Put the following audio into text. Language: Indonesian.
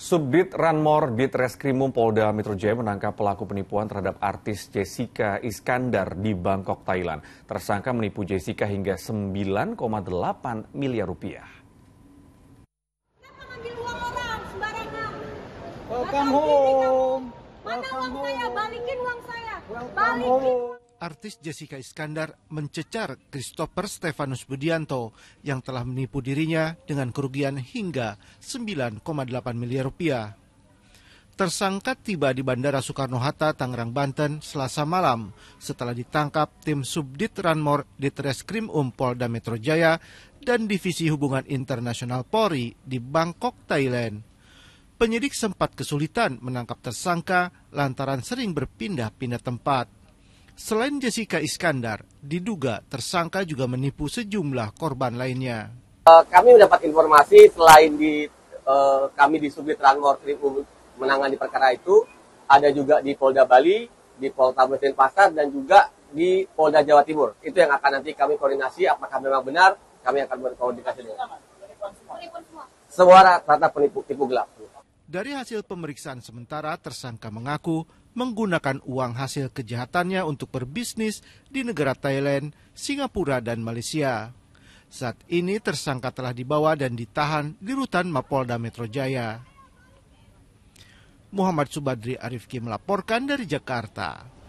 Subdit Ranmor Ditreskrimum Polda Metro Jaya menangkap pelaku penipuan terhadap artis Jessica Iskandar di Bangkok, Thailand. Tersangka menipu Jessica hingga 9,8 miliar rupiah. Welcome home. Mana uang saya? Balikin uang saya. Welcome Balikin. Artis Jessica Iskandar mencecar Christopher Stefanus Budianto yang telah menipu dirinya dengan kerugian hingga 9,8 miliar rupiah. Tersangka tiba di Bandara Soekarno-Hatta, Tangerang, Banten, Selasa malam setelah ditangkap tim Subdit Ranmor Ditreskrim Um Polda Metro Jaya dan Divisi Hubungan Internasional Polri di Bangkok, Thailand. Penyidik sempat kesulitan menangkap tersangka lantaran sering berpindah-pindah tempat. Selain Jessica Iskandar, diduga tersangka juga menipu sejumlah korban lainnya. Eh, kami mendapat informasi selain di eh, kami di Subdit Krimum menangani perkara itu, ada juga di Polda Bali, di Polda Mesin Pasar dan juga di Polda Jawa Timur. Itu yang akan nanti kami koordinasi apakah memang benar, kami akan berkoordinasi dengan semua rata penipu tipu gelap. Dari hasil pemeriksaan sementara, tersangka mengaku menggunakan uang hasil kejahatannya untuk berbisnis di negara Thailand, Singapura, dan Malaysia. Saat ini tersangka telah dibawa dan ditahan di rutan Mapolda Metro Jaya. Muhammad Subadri Arifki melaporkan dari Jakarta.